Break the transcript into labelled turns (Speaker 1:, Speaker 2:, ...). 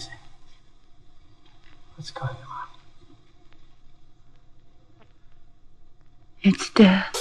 Speaker 1: is? What's going on?
Speaker 2: It's death.